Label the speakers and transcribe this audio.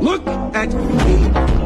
Speaker 1: Look at me.